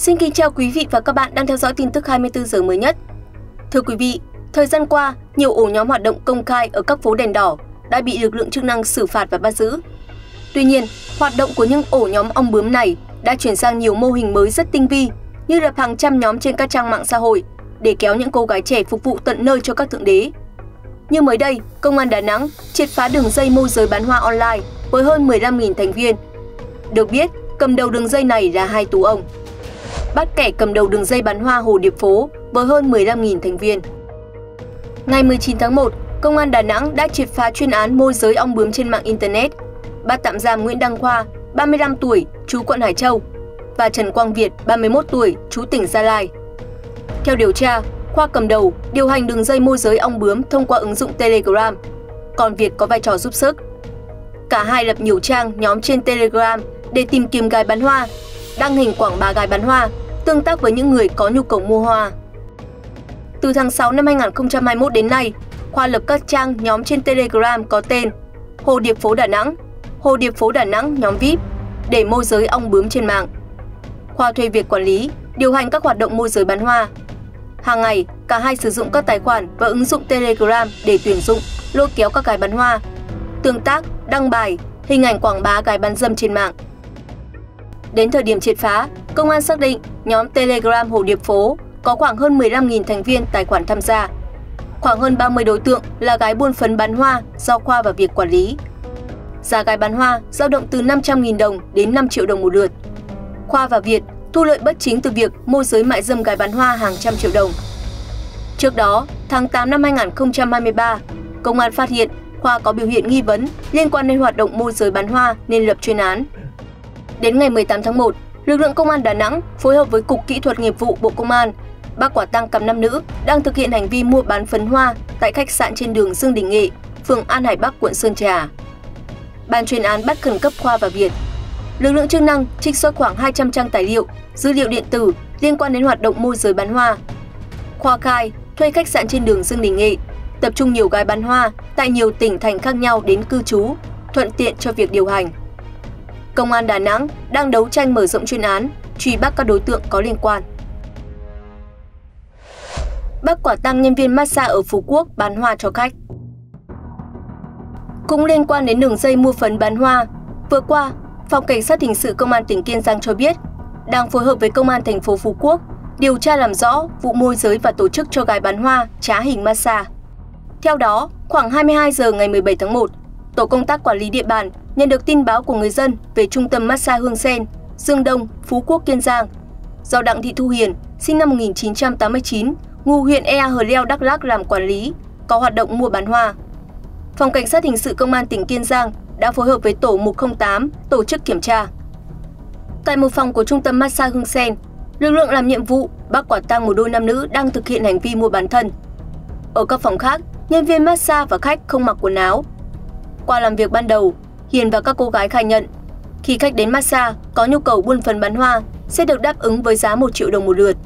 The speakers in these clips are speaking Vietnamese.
Xin kính chào quý vị và các bạn đang theo dõi tin tức 24 giờ mới nhất. Thưa quý vị, thời gian qua, nhiều ổ nhóm hoạt động công khai ở các phố đèn đỏ đã bị lực lượng chức năng xử phạt và bắt giữ. Tuy nhiên, hoạt động của những ổ nhóm ong bướm này đã chuyển sang nhiều mô hình mới rất tinh vi, như lập hàng trăm nhóm trên các trang mạng xã hội để kéo những cô gái trẻ phục vụ tận nơi cho các thượng đế. Như mới đây, Công an Đà Nẵng triệt phá đường dây môi giới bán hoa online với hơn 15.000 thành viên. Được biết, cầm đầu đường dây này là hai tú ông. Bắt kẻ cầm đầu đường dây bán hoa Hồ Điệp Phố với hơn 15.000 thành viên. Ngày 19 tháng 1, Công an Đà Nẵng đã triệt phá chuyên án môi giới ong bướm trên mạng Internet, bắt tạm giam Nguyễn Đăng Khoa, 35 tuổi, chú quận Hải Châu, và Trần Quang Việt, 31 tuổi, chú tỉnh Gia Lai. Theo điều tra, Khoa cầm đầu, điều hành đường dây môi giới ong bướm thông qua ứng dụng Telegram, còn Việt có vai trò giúp sức. Cả hai lập nhiều trang, nhóm trên Telegram để tìm kiếm gái bán hoa, đăng hình quảng bá gái bán hoa, tương tác với những người có nhu cầu mua hoa. Từ tháng 6 năm 2021 đến nay, Khoa lập các trang nhóm trên Telegram có tên Hồ Điệp phố Đà Nẵng, Hồ Điệp phố Đà Nẵng nhóm VIP để môi giới ong bướm trên mạng. Khoa thuê việc quản lý, điều hành các hoạt động môi giới bán hoa. Hàng ngày, cả hai sử dụng các tài khoản và ứng dụng Telegram để tuyển dụng, lôi kéo các gái bán hoa, tương tác, đăng bài, hình ảnh quảng bá gái bán dâm trên mạng. Đến thời điểm triệt phá, công an xác định nhóm Telegram Hồ Điệp Phố có khoảng hơn 15.000 thành viên tài khoản tham gia. Khoảng hơn 30 đối tượng là gái buôn phấn bán hoa do Khoa và Việc quản lý. Giá gái bán hoa dao động từ 500.000 đồng đến 5 triệu đồng một lượt. Khoa và Việt thu lợi bất chính từ việc môi giới mại dâm gái bán hoa hàng trăm triệu đồng. Trước đó, tháng 8 năm 2023, công an phát hiện Khoa có biểu hiện nghi vấn liên quan đến hoạt động môi giới bán hoa nên lập chuyên án. Đến ngày 18 tháng 1, lực lượng công an Đà Nẵng phối hợp với Cục Kỹ thuật Nghiệp vụ Bộ Công an bắt quả tăng cặp nam nữ đang thực hiện hành vi mua bán phấn hoa tại khách sạn trên đường Dương Đình Nghệ, phường An Hải Bắc, quận Sơn Trà. Ban chuyên án bắt khẩn cấp Khoa và Việt. Lực lượng chức năng trích xuất khoảng 200 trang tài liệu, dữ liệu điện tử liên quan đến hoạt động môi giới bán hoa. Khoa khai thuê khách sạn trên đường Dương Đình Nghệ, tập trung nhiều gái bán hoa tại nhiều tỉnh thành khác nhau đến cư trú, thuận tiện cho việc điều hành. Công an Đà Nẵng đang đấu tranh mở rộng chuyên án, truy bắt các đối tượng có liên quan. Bắt quả tăng nhân viên massage ở Phú Quốc bán hoa cho khách. Cũng liên quan đến đường dây mua phấn bán hoa, vừa qua, Phòng Cảnh sát Hình sự Công an tỉnh Kiên Giang cho biết, đang phối hợp với Công an thành phố Phú Quốc điều tra làm rõ vụ môi giới và tổ chức cho gái bán hoa trá hình massage. Theo đó, khoảng 22 giờ ngày 17 tháng 1, tổ công tác quản lý địa bàn nhận được tin báo của người dân về trung tâm massage Hương Sen, Dương Đông, Phú Quốc, Kiên Giang. Do Đặng Thị Thu Hiền, sinh năm 1989, ngụ huyện Ea Hờ Leo Đắk Lắk làm quản lý, có hoạt động mua bán hoa. Phòng Cảnh sát Hình sự Công an tỉnh Kiên Giang đã phối hợp với tổ 108 tổ chức kiểm tra. Tại một phòng của trung tâm massage Hương Sen, lực lượng làm nhiệm vụ bắt quả tang một đôi nam nữ đang thực hiện hành vi mua bán thân. Ở các phòng khác, nhân viên massage và khách không mặc quần áo. Qua làm việc ban đầu, Hiền và các cô gái khai nhận, khi khách đến massage có nhu cầu buôn phần bán hoa sẽ được đáp ứng với giá 1 triệu đồng một lượt.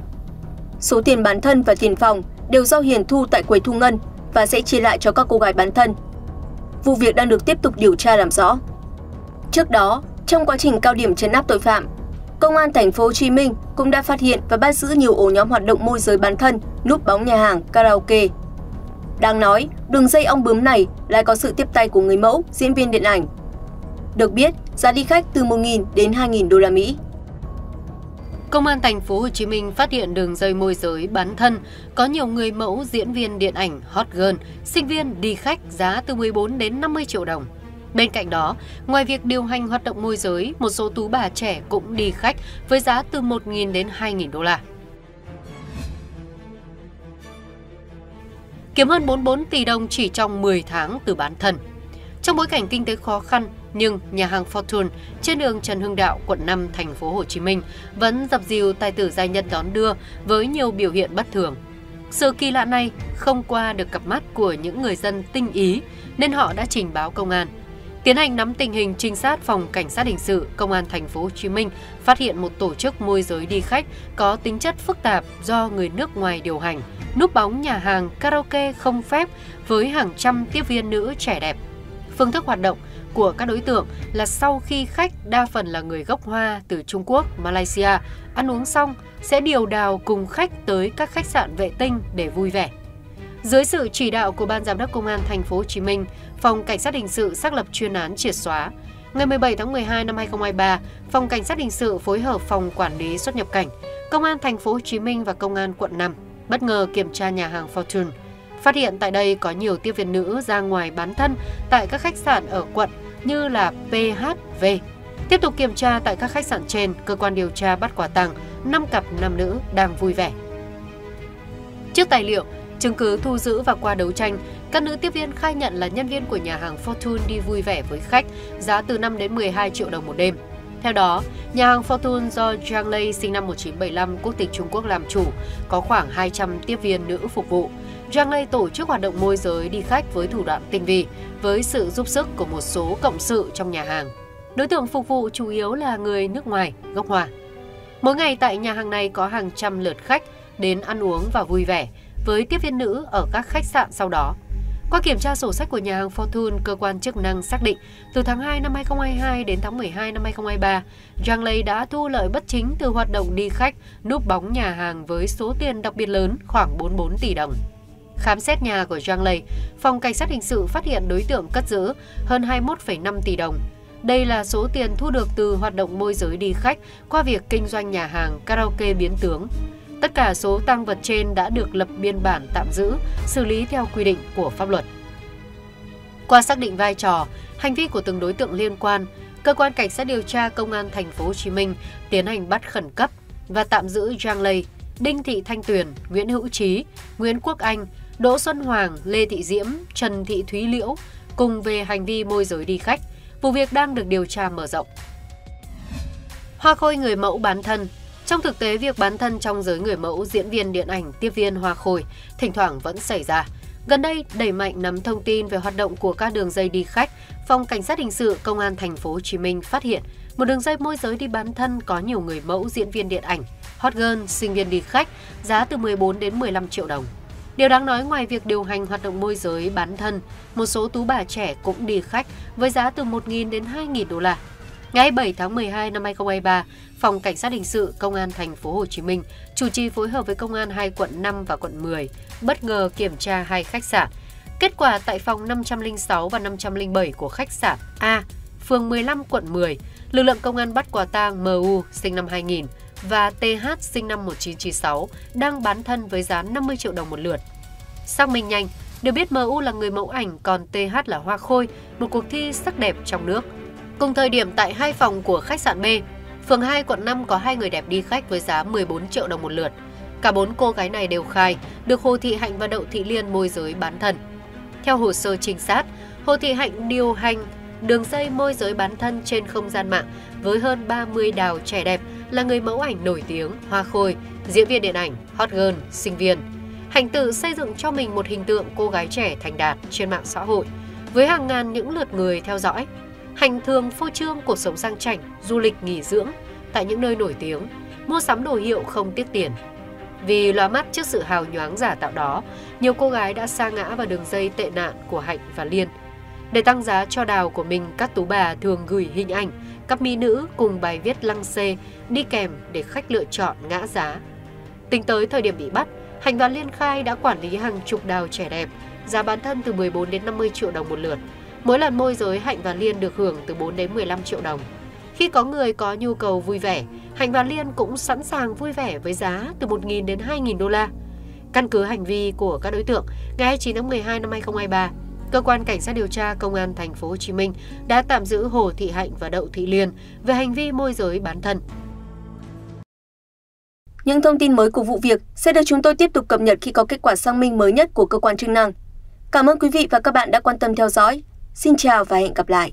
Số tiền bán thân và tiền phòng đều do Hiền thu tại quầy thu ngân và sẽ chia lại cho các cô gái bán thân. Vụ việc đang được tiếp tục điều tra làm rõ. Trước đó, trong quá trình cao điểm trấn áp tội phạm, Công an thành phố Hồ Chí Minh cũng đã phát hiện và bắt giữ nhiều ổ nhóm hoạt động môi giới bán thân, núp bóng nhà hàng, karaoke. Đang nói, đường dây ong bướm này lại có sự tiếp tay của người mẫu, diễn viên điện ảnh. Được biết, giá đi khách từ 1.000 đến 2.000 đô la Mỹ. Công an thành phố Hồ Chí Minh phát hiện đường dây môi giới bán thân có nhiều người mẫu diễn viên điện ảnh hot girl, sinh viên đi khách giá từ 14 đến 50 triệu đồng. Bên cạnh đó, ngoài việc điều hành hoạt động môi giới, một số tú bà trẻ cũng đi khách với giá từ 1.000 đến 2.000 đô la. Kiếm hơn 44 tỷ đồng chỉ trong 10 tháng từ bán thân. Trong bối cảnh kinh tế khó khăn, nhưng nhà hàng Fortune trên đường Trần Hưng Đạo, quận 5, thành phố Hồ Chí Minh vẫn dập dìu tài tử gia nhân đón đưa với nhiều biểu hiện bất thường. Sự kỳ lạ này không qua được cặp mắt của những người dân tinh ý nên họ đã trình báo công an. Tiến hành nắm tình hình trinh sát phòng cảnh sát hình sự công an thành phố Hồ Chí Minh phát hiện một tổ chức môi giới đi khách có tính chất phức tạp do người nước ngoài điều hành, núp bóng nhà hàng karaoke không phép với hàng trăm tiếp viên nữ trẻ đẹp Phương thức hoạt động của các đối tượng là sau khi khách đa phần là người gốc Hoa từ Trung Quốc, Malaysia ăn uống xong sẽ điều đào cùng khách tới các khách sạn vệ tinh để vui vẻ. Dưới sự chỉ đạo của Ban Giám đốc Công an Thành phố Hồ Chí Minh, Phòng Cảnh sát Hình sự xác lập chuyên án triệt xóa. Ngày 17 tháng 12 năm 2023, Phòng Cảnh sát Hình sự phối hợp Phòng Quản lý xuất nhập cảnh, Công an Thành phố Hồ Chí Minh và Công an quận 5 bất ngờ kiểm tra nhà hàng Fortune. Phát hiện tại đây có nhiều tiếp viên nữ ra ngoài bán thân tại các khách sạn ở quận như là PHV. Tiếp tục kiểm tra tại các khách sạn trên, cơ quan điều tra bắt quả tăng 5 cặp nam nữ đang vui vẻ. Trước tài liệu, chứng cứ thu giữ và qua đấu tranh, các nữ tiếp viên khai nhận là nhân viên của nhà hàng Fortune đi vui vẻ với khách, giá từ 5 đến 12 triệu đồng một đêm. Theo đó, nhà hàng Fortune do Zhang Lei sinh năm 1975 quốc tịch Trung Quốc làm chủ, có khoảng 200 tiếp viên nữ phục vụ. Giang Lei tổ chức hoạt động môi giới đi khách với thủ đoạn tinh vi, với sự giúp sức của một số cộng sự trong nhà hàng. Đối tượng phục vụ chủ yếu là người nước ngoài, gốc Hoa. Mỗi ngày tại nhà hàng này có hàng trăm lượt khách đến ăn uống và vui vẻ với tiếp viên nữ ở các khách sạn sau đó. Qua kiểm tra sổ sách của nhà hàng Fortune, cơ quan chức năng xác định từ tháng 2 năm 2022 đến tháng 12 năm 2023, Zhang Lei đã thu lợi bất chính từ hoạt động đi khách, núp bóng nhà hàng với số tiền đặc biệt lớn khoảng 44 tỷ đồng. Khám xét nhà của Giang Lây, phòng cảnh sát hình sự phát hiện đối tượng cất giữ hơn 21,5 tỷ đồng. Đây là số tiền thu được từ hoạt động môi giới đi khách qua việc kinh doanh nhà hàng karaoke biến tướng. Tất cả số tăng vật trên đã được lập biên bản tạm giữ, xử lý theo quy định của pháp luật. Qua xác định vai trò, hành vi của từng đối tượng liên quan, cơ quan cảnh sát điều tra công an thành phố Hồ Chí Minh tiến hành bắt khẩn cấp và tạm giữ Giang Lây, Đinh Thị Thanh Tuyền, Nguyễn Hữu Trí, Nguyễn Quốc Anh, Đỗ Xuân Hoàng, Lê Thị Diễm, Trần Thị Thúy Liễu cùng về hành vi môi giới đi khách. Vụ việc đang được điều tra mở rộng. Hoa Khôi người mẫu bán thân trong thực tế, việc bán thân trong giới người mẫu, diễn viên điện ảnh, tiếp viên hoa khôi thỉnh thoảng vẫn xảy ra. Gần đây, đẩy mạnh nắm thông tin về hoạt động của các đường dây đi khách, Phòng Cảnh sát hình sự Công an thành phố Hồ Chí Minh phát hiện một đường dây môi giới đi bán thân có nhiều người mẫu diễn viên điện ảnh, hot girl, sinh viên đi khách, giá từ 14 đến 15 triệu đồng. Điều đáng nói ngoài việc điều hành hoạt động môi giới bán thân, một số tú bà trẻ cũng đi khách với giá từ 1.000 đến 2.000 đô la. Ngày 7 tháng 12 năm 2023, Phòng Cảnh sát hình sự Công an thành phố Hồ Chí Minh chủ trì phối hợp với Công an hai quận 5 và quận 10 bất ngờ kiểm tra hai khách sạn. Kết quả tại phòng 506 và 507 của khách sạn A, phường 15 quận 10, lực lượng công an bắt quả tang MU sinh năm 2000 và TH sinh năm 1996 đang bán thân với giá 50 triệu đồng một lượt. Xác minh nhanh, được biết MU là người mẫu ảnh còn TH là hoa khôi, một cuộc thi sắc đẹp trong nước. Cùng thời điểm tại hai phòng của khách sạn B, phường 2 quận 5 có hai người đẹp đi khách với giá 14 triệu đồng một lượt. Cả bốn cô gái này đều khai được Hồ Thị Hạnh và Đậu Thị Liên môi giới bán thân. Theo hồ sơ trinh sát, Hồ Thị Hạnh điều hành đường dây môi giới bán thân trên không gian mạng với hơn 30 đào trẻ đẹp là người mẫu ảnh nổi tiếng, hoa khôi, diễn viên điện ảnh, hot girl, sinh viên. Hạnh tự xây dựng cho mình một hình tượng cô gái trẻ thành đạt trên mạng xã hội với hàng ngàn những lượt người theo dõi hành thường phô trương cuộc sống sang chảnh, du lịch nghỉ dưỡng tại những nơi nổi tiếng, mua sắm đồ hiệu không tiếc tiền. Vì lóa mắt trước sự hào nhoáng giả tạo đó, nhiều cô gái đã sa ngã vào đường dây tệ nạn của Hạnh và Liên. Để tăng giá cho đào của mình, các tú bà thường gửi hình ảnh, các mỹ nữ cùng bài viết lăng xê đi kèm để khách lựa chọn ngã giá. Tính tới thời điểm bị bắt, Hạnh và Liên khai đã quản lý hàng chục đào trẻ đẹp, giá bán thân từ 14 đến 50 triệu đồng một lượt, Mỗi lần môi giới Hạnh và Liên được hưởng từ 4 đến 15 triệu đồng. Khi có người có nhu cầu vui vẻ, Hạnh và Liên cũng sẵn sàng vui vẻ với giá từ 1.000 đến 2.000 đô la. Căn cứ hành vi của các đối tượng, ngày 29 tháng 12 năm 2023, cơ quan cảnh sát điều tra công an thành phố Hồ Chí Minh đã tạm giữ Hồ Thị Hạnh và Đậu Thị Liên về hành vi môi giới bán thân. Những thông tin mới của vụ việc sẽ được chúng tôi tiếp tục cập nhật khi có kết quả xác minh mới nhất của cơ quan chức năng. Cảm ơn quý vị và các bạn đã quan tâm theo dõi. Xin chào và hẹn gặp lại.